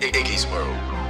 Iggy's World.